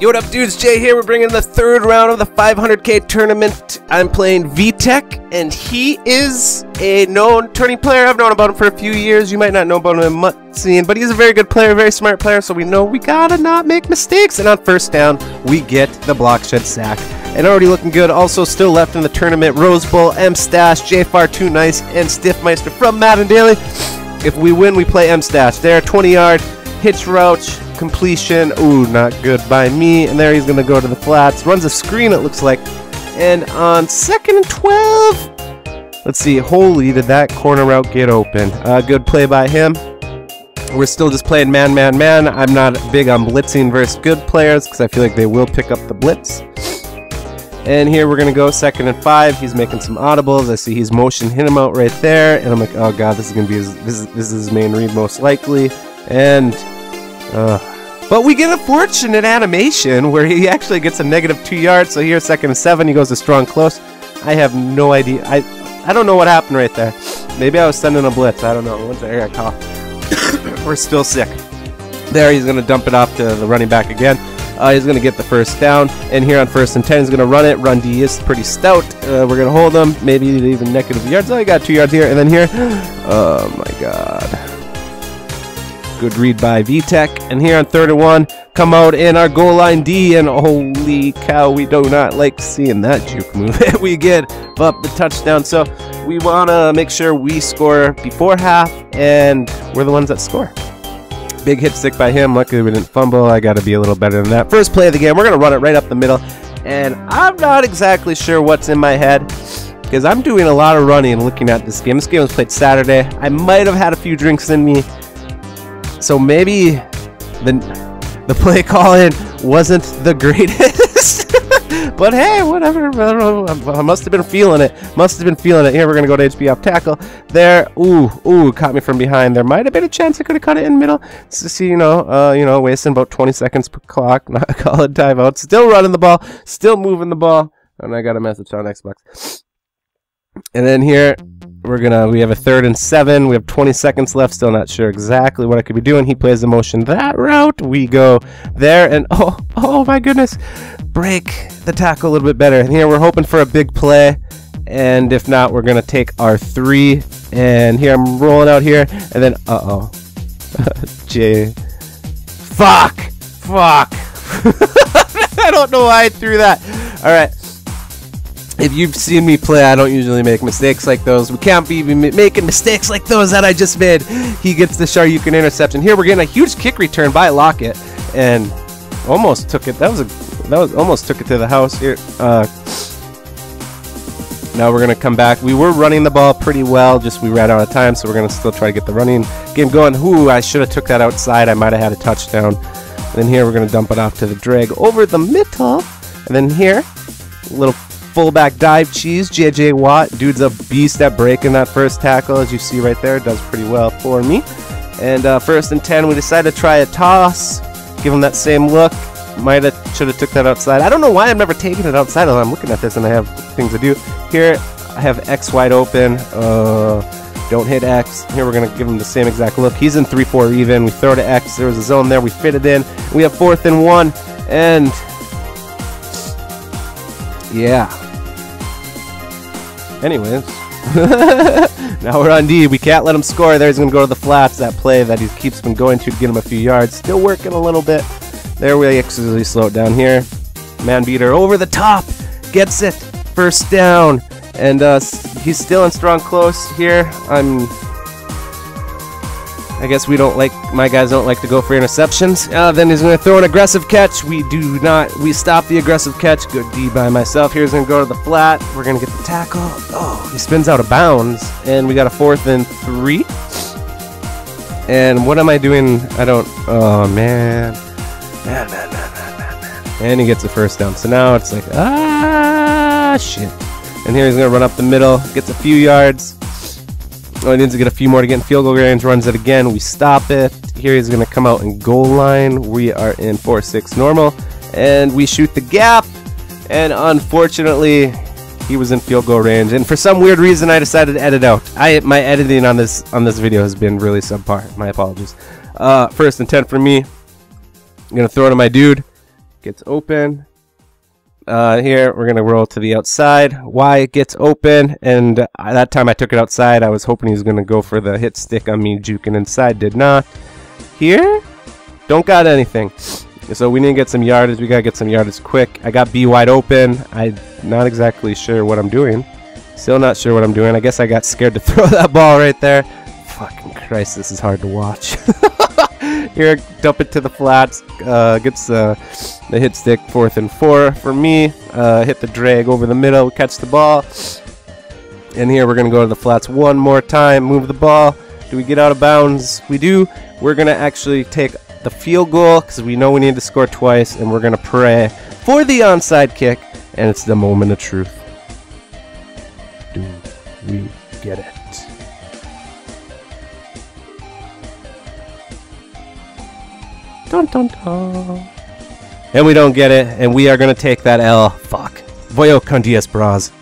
Yo, what up, dudes? Jay here. We're bringing the third round of the 500k tournament. I'm playing VTech, and he is a known turning player. I've known about him for a few years. You might not know about him much, but he's a very good player, very smart player, so we know we gotta not make mistakes. And on first down, we get the block shed sack. And already looking good. Also, still left in the tournament, Rose Bull, M Stash, J Far Too Nice, and Stiffmeister from Madden Daily. If we win, we play M Stash. There, 20 yard hitch route completion. Ooh, not good by me. And there he's going to go to the flats. Runs a screen, it looks like. And on second and 12, let's see. Holy, did that corner route get open? Uh, good play by him. We're still just playing man, man, man. I'm not big on blitzing versus good players because I feel like they will pick up the blitz. And here we're going to go second and five. He's making some audibles. I see he's motion hit him out right there. And I'm like, oh god, this is going to be his, this is, this is his main read most likely. And uh, but we get a fortunate animation where he actually gets a negative two yards. So here, second and seven, he goes to strong close. I have no idea. I I don't know what happened right there. Maybe I was sending a blitz. I don't know. Once I got. We're still sick. There, he's going to dump it off to the running back again. Uh, he's going to get the first down. And here on first and 10, he's going to run it. Run D is pretty stout. Uh, we're going to hold him. Maybe even negative yards. Oh, I got two yards here. And then here. Oh, my God. Good read by VTech. And here on third and one, come out in our goal line D. And holy cow, we do not like seeing that juke move. that we get up the touchdown. So we want to make sure we score before half, and we're the ones that score. Big hit stick by him. Luckily, we didn't fumble. I got to be a little better than that. First play of the game, we're going to run it right up the middle. And I'm not exactly sure what's in my head because I'm doing a lot of running and looking at this game. This game was played Saturday. I might have had a few drinks in me. So maybe the the play calling wasn't the greatest. but hey, whatever. I, must have been feeling it. Must have been feeling it. Here we're gonna go to HB off tackle. There, ooh, ooh, caught me from behind. There might have been a chance I could have cut it in middle. So see, you know, uh, you know, wasting about 20 seconds per clock. Not call it timeout. Still running the ball. Still moving the ball. And I got a message on Xbox. And then here, we're gonna, we have a third and seven. We have 20 seconds left. Still not sure exactly what I could be doing. He plays the motion that route. We go there and oh, oh my goodness. Break the tackle a little bit better. And here we're hoping for a big play. And if not, we're gonna take our three. And here I'm rolling out here. And then, uh-oh. J. Fuck! Fuck! I don't know why I threw that. All right. If you've seen me play, I don't usually make mistakes like those. We can't be making mistakes like those that I just made. He gets the Sharyukin interception. Here we're getting a huge kick return by Lockett, and almost took it. That was a that was almost took it to the house here. Uh, now we're gonna come back. We were running the ball pretty well, just we ran out of time, so we're gonna still try to get the running game going. Ooh, I should have took that outside. I might have had a touchdown. And then here we're gonna dump it off to the drag over the middle, and then here, little fullback dive cheese, JJ Watt. Dude's a beast at breaking that first tackle, as you see right there. Does pretty well for me. And uh, first and 10, we decided to try a toss. Give him that same look. Might have, should have took that outside. I don't know why I'm never taking it outside. I'm looking at this and I have things to do. Here, I have X wide open. Uh, don't hit X. Here we're going to give him the same exact look. He's in 3-4 even. We throw to X. There was a zone there. We fit it in. We have fourth and one. And yeah. Anyways. now we're on D. We can't let him score. There he's going to go to the flats. That play that he keeps been going to to get him a few yards. Still working a little bit. There we actually slow it down here. Man beater over the top. Gets it. First down. And uh, he's still in strong close here. I'm I guess we don't like, my guys don't like to go for interceptions. Uh, then he's going to throw an aggressive catch. We do not, we stop the aggressive catch. Good D by myself. Here's going to go to the flat. We're going to get the tackle. Oh, he spins out of bounds. And we got a fourth and three. And what am I doing? I don't, oh man. Man, man, man, man, man. And he gets the first down. So now it's like, ah, shit. And here he's going to run up the middle, gets a few yards. Oh, he needs to get a few more to get in field goal range. Runs it again. We stop it. Here he's going to come out in goal line. We are in 4-6 normal. And we shoot the gap. And unfortunately, he was in field goal range. And for some weird reason, I decided to edit out. I My editing on this on this video has been really subpar. My apologies. Uh, first and 10 for me. I'm going to throw to my dude. gets open. Uh, here, we're going to roll to the outside. Y gets open, and that time I took it outside. I was hoping he was going to go for the hit stick on me, juking inside. Did not. Here, don't got anything. So we need to get some yardage. We got to get some yardage quick. I got B wide open. I'm not exactly sure what I'm doing. Still not sure what I'm doing. I guess I got scared to throw that ball right there. Fucking Christ, this is hard to watch. Here, dump it to the flats. Uh, gets uh, the hit stick, fourth and four for me. Uh, hit the drag over the middle, catch the ball. And here we're going to go to the flats one more time, move the ball. Do we get out of bounds? We do. We're going to actually take the field goal because we know we need to score twice, and we're going to pray for the onside kick, and it's the moment of truth. Do we get it? Dun dun dun. And we don't get it, and we are going to take that L. Fuck. Voyo con diez bras.